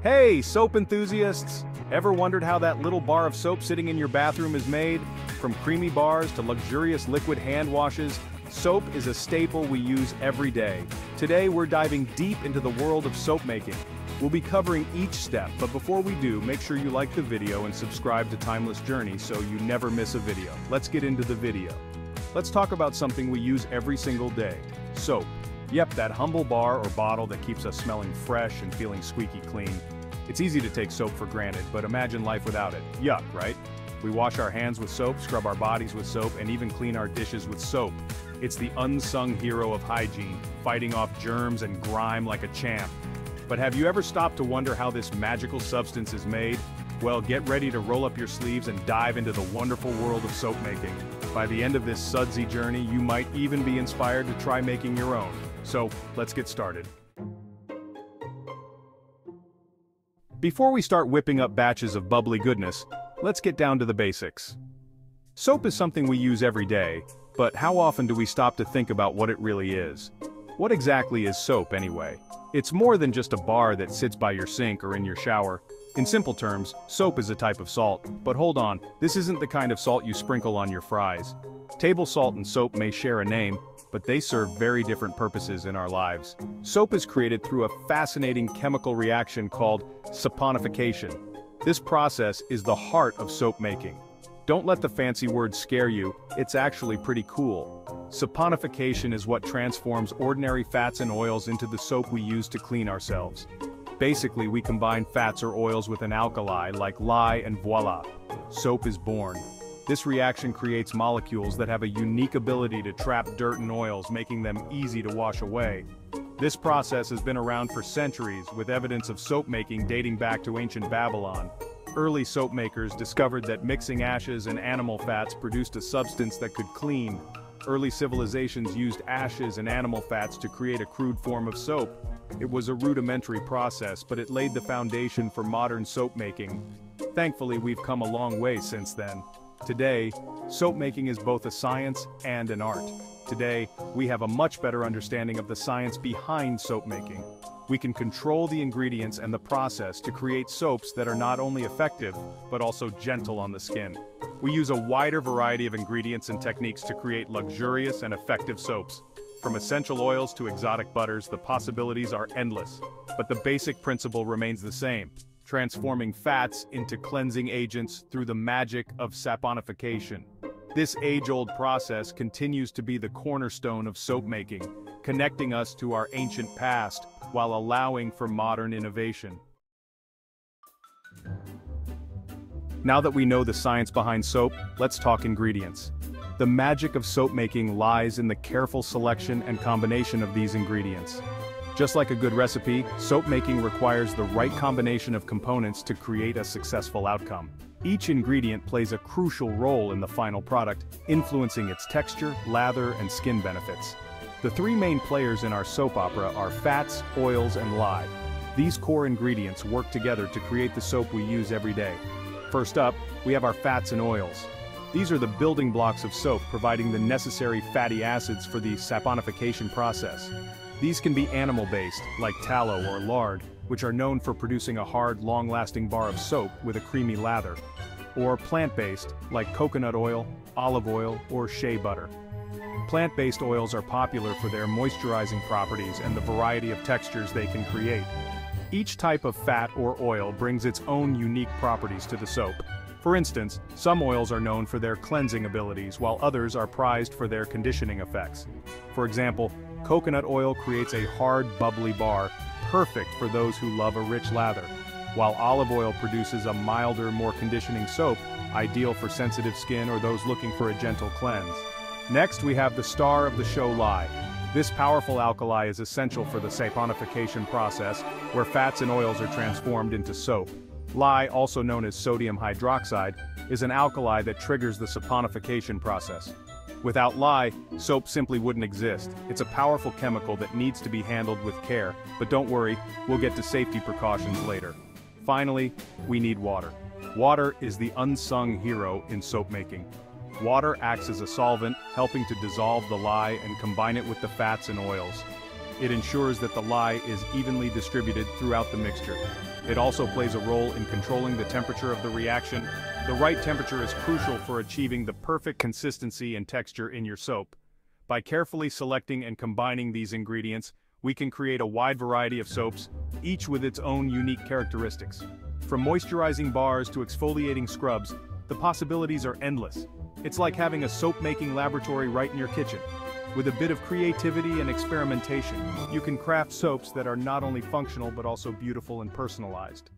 Hey, soap enthusiasts! Ever wondered how that little bar of soap sitting in your bathroom is made? From creamy bars to luxurious liquid hand washes, soap is a staple we use every day. Today we're diving deep into the world of soap making. We'll be covering each step, but before we do, make sure you like the video and subscribe to Timeless Journey so you never miss a video. Let's get into the video. Let's talk about something we use every single day, soap. Yep, that humble bar or bottle that keeps us smelling fresh and feeling squeaky clean. It's easy to take soap for granted, but imagine life without it. Yuck, right? We wash our hands with soap, scrub our bodies with soap, and even clean our dishes with soap. It's the unsung hero of hygiene, fighting off germs and grime like a champ. But have you ever stopped to wonder how this magical substance is made? Well, get ready to roll up your sleeves and dive into the wonderful world of soap making. By the end of this sudsy journey, you might even be inspired to try making your own. So, let's get started. Before we start whipping up batches of bubbly goodness, let's get down to the basics. Soap is something we use every day, but how often do we stop to think about what it really is? What exactly is soap anyway? It's more than just a bar that sits by your sink or in your shower. In simple terms, soap is a type of salt, but hold on, this isn't the kind of salt you sprinkle on your fries. Table salt and soap may share a name, but they serve very different purposes in our lives. Soap is created through a fascinating chemical reaction called saponification. This process is the heart of soap making. Don't let the fancy word scare you, it's actually pretty cool. Saponification is what transforms ordinary fats and oils into the soap we use to clean ourselves. Basically we combine fats or oils with an alkali like lye and voila. Soap is born. This reaction creates molecules that have a unique ability to trap dirt and oils making them easy to wash away. This process has been around for centuries with evidence of soap making dating back to ancient Babylon. Early soap makers discovered that mixing ashes and animal fats produced a substance that could clean. Early civilizations used ashes and animal fats to create a crude form of soap. It was a rudimentary process but it laid the foundation for modern soap making. Thankfully we've come a long way since then. Today, soap making is both a science and an art. Today, we have a much better understanding of the science behind soap making. We can control the ingredients and the process to create soaps that are not only effective, but also gentle on the skin. We use a wider variety of ingredients and techniques to create luxurious and effective soaps. From essential oils to exotic butters, the possibilities are endless. But the basic principle remains the same transforming fats into cleansing agents through the magic of saponification. This age-old process continues to be the cornerstone of soap making, connecting us to our ancient past while allowing for modern innovation. Now that we know the science behind soap, let's talk ingredients. The magic of soap making lies in the careful selection and combination of these ingredients. Just like a good recipe, soap making requires the right combination of components to create a successful outcome. Each ingredient plays a crucial role in the final product, influencing its texture, lather, and skin benefits. The three main players in our soap opera are fats, oils, and lye. These core ingredients work together to create the soap we use every day. First up, we have our fats and oils. These are the building blocks of soap providing the necessary fatty acids for the saponification process. These can be animal-based, like tallow or lard, which are known for producing a hard, long-lasting bar of soap with a creamy lather. Or plant-based, like coconut oil, olive oil, or shea butter. Plant-based oils are popular for their moisturizing properties and the variety of textures they can create. Each type of fat or oil brings its own unique properties to the soap. For instance, some oils are known for their cleansing abilities while others are prized for their conditioning effects. For example, coconut oil creates a hard, bubbly bar, perfect for those who love a rich lather, while olive oil produces a milder, more conditioning soap, ideal for sensitive skin or those looking for a gentle cleanse. Next we have the star of the show lye. This powerful alkali is essential for the saponification process, where fats and oils are transformed into soap. Lye, also known as sodium hydroxide, is an alkali that triggers the saponification process. Without lye, soap simply wouldn't exist. It's a powerful chemical that needs to be handled with care, but don't worry, we'll get to safety precautions later. Finally, we need water. Water is the unsung hero in soap making. Water acts as a solvent, helping to dissolve the lye and combine it with the fats and oils. It ensures that the lye is evenly distributed throughout the mixture. It also plays a role in controlling the temperature of the reaction. The right temperature is crucial for achieving the perfect consistency and texture in your soap. By carefully selecting and combining these ingredients, we can create a wide variety of soaps, each with its own unique characteristics. From moisturizing bars to exfoliating scrubs, the possibilities are endless. It's like having a soap-making laboratory right in your kitchen. With a bit of creativity and experimentation, you can craft soaps that are not only functional but also beautiful and personalized.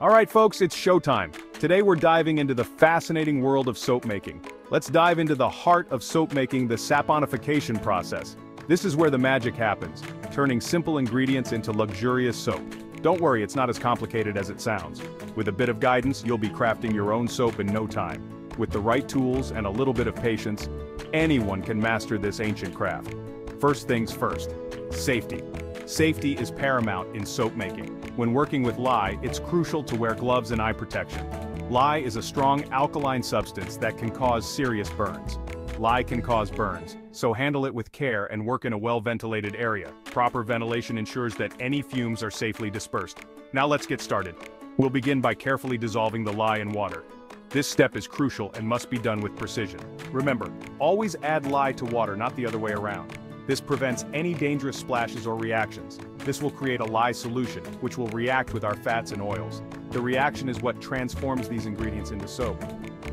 Alright folks, it's showtime. Today we're diving into the fascinating world of soap making. Let's dive into the heart of soap making, the saponification process. This is where the magic happens, turning simple ingredients into luxurious soap. Don't worry, it's not as complicated as it sounds. With a bit of guidance, you'll be crafting your own soap in no time. With the right tools and a little bit of patience, anyone can master this ancient craft. First things first, safety. Safety is paramount in soap making. When working with lye, it's crucial to wear gloves and eye protection. Lye is a strong alkaline substance that can cause serious burns. Lye can cause burns, so handle it with care and work in a well-ventilated area. Proper ventilation ensures that any fumes are safely dispersed. Now let's get started. We'll begin by carefully dissolving the lye in water. This step is crucial and must be done with precision. Remember, always add lye to water, not the other way around. This prevents any dangerous splashes or reactions. This will create a lye solution, which will react with our fats and oils. The reaction is what transforms these ingredients into soap.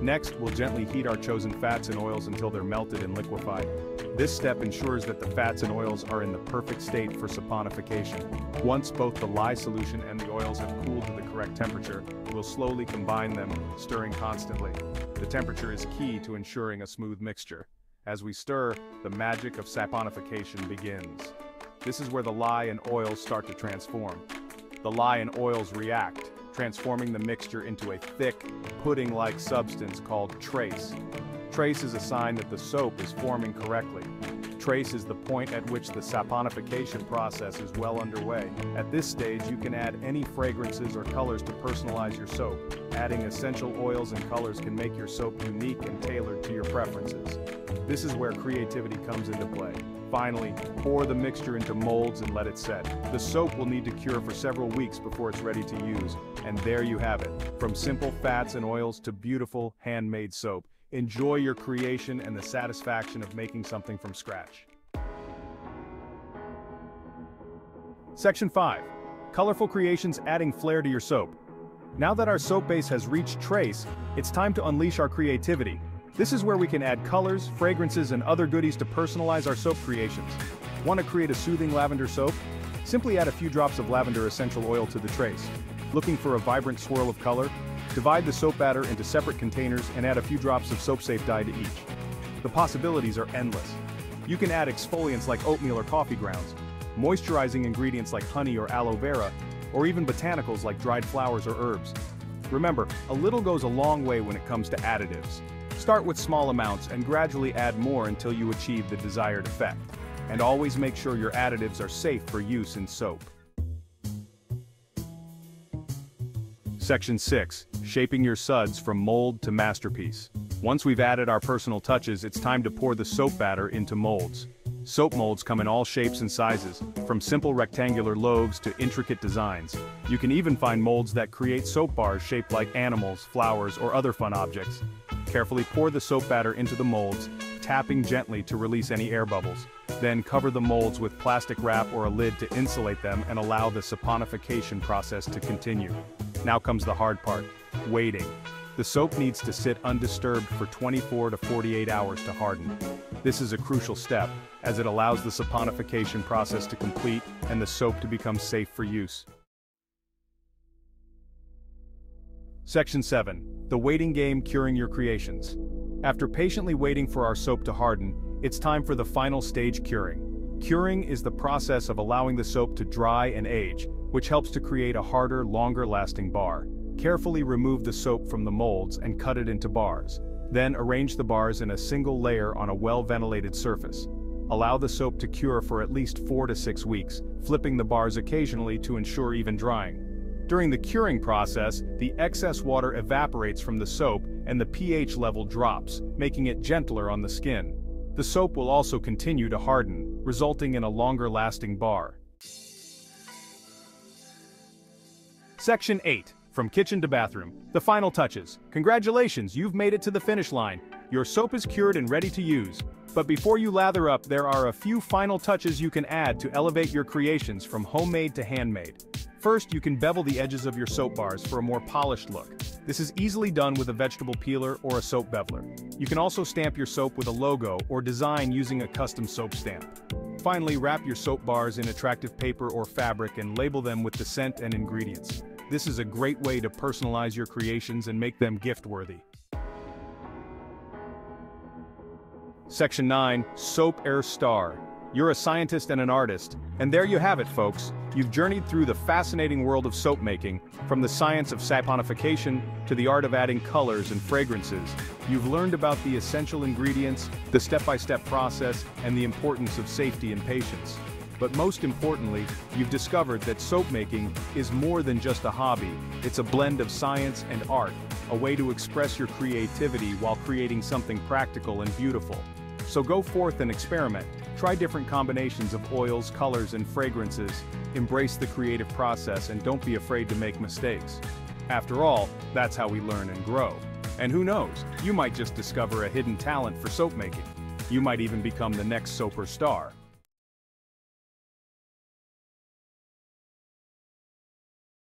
Next, we'll gently heat our chosen fats and oils until they're melted and liquefied. This step ensures that the fats and oils are in the perfect state for saponification. Once both the lye solution and the oils have cooled to the correct temperature, we'll slowly combine them, stirring constantly. The temperature is key to ensuring a smooth mixture. As we stir, the magic of saponification begins. This is where the lye and oils start to transform. The lye and oils react, transforming the mixture into a thick, pudding-like substance called trace. Trace is a sign that the soap is forming correctly. Trace is the point at which the saponification process is well underway. At this stage, you can add any fragrances or colors to personalize your soap. Adding essential oils and colors can make your soap unique and tailored to your preferences. This is where creativity comes into play. Finally, pour the mixture into molds and let it set. The soap will need to cure for several weeks before it's ready to use. And there you have it. From simple fats and oils to beautiful, handmade soap. Enjoy your creation and the satisfaction of making something from scratch. Section 5. Colorful creations adding flair to your soap. Now that our soap base has reached trace, it's time to unleash our creativity. This is where we can add colors, fragrances, and other goodies to personalize our soap creations. Want to create a soothing lavender soap? Simply add a few drops of lavender essential oil to the trace. Looking for a vibrant swirl of color? Divide the soap batter into separate containers and add a few drops of soap-safe dye to each. The possibilities are endless. You can add exfoliants like oatmeal or coffee grounds, moisturizing ingredients like honey or aloe vera, or even botanicals like dried flowers or herbs. Remember, a little goes a long way when it comes to additives. Start with small amounts and gradually add more until you achieve the desired effect. And always make sure your additives are safe for use in soap. Section 6. Shaping your suds from mold to masterpiece. Once we've added our personal touches, it's time to pour the soap batter into molds. Soap molds come in all shapes and sizes, from simple rectangular loaves to intricate designs. You can even find molds that create soap bars shaped like animals, flowers, or other fun objects. Carefully pour the soap batter into the molds, tapping gently to release any air bubbles. Then cover the molds with plastic wrap or a lid to insulate them and allow the saponification process to continue. Now comes the hard part, waiting. The soap needs to sit undisturbed for 24 to 48 hours to harden. This is a crucial step, as it allows the saponification process to complete and the soap to become safe for use. Section 7. The Waiting Game Curing Your Creations. After patiently waiting for our soap to harden, it's time for the final stage curing. Curing is the process of allowing the soap to dry and age, which helps to create a harder, longer-lasting bar. Carefully remove the soap from the molds and cut it into bars. Then arrange the bars in a single layer on a well-ventilated surface. Allow the soap to cure for at least 4 to 6 weeks, flipping the bars occasionally to ensure even drying. During the curing process, the excess water evaporates from the soap and the pH level drops, making it gentler on the skin. The soap will also continue to harden, resulting in a longer-lasting bar. Section 8. From kitchen to bathroom. The final touches. Congratulations, you've made it to the finish line. Your soap is cured and ready to use. But before you lather up, there are a few final touches you can add to elevate your creations from homemade to handmade. First, you can bevel the edges of your soap bars for a more polished look. This is easily done with a vegetable peeler or a soap beveler. You can also stamp your soap with a logo or design using a custom soap stamp. Finally, wrap your soap bars in attractive paper or fabric and label them with the scent and ingredients. This is a great way to personalize your creations and make them gift-worthy. Section 9, Soaper Star. You're a scientist and an artist, and there you have it folks. You've journeyed through the fascinating world of soap making, from the science of saponification to the art of adding colors and fragrances. You've learned about the essential ingredients, the step-by-step -step process, and the importance of safety and patience. But most importantly, you've discovered that soap making is more than just a hobby, it's a blend of science and art, a way to express your creativity while creating something practical and beautiful. So go forth and experiment, try different combinations of oils, colors, and fragrances, embrace the creative process and don't be afraid to make mistakes. After all, that's how we learn and grow. And who knows, you might just discover a hidden talent for soap making. You might even become the next soaper star.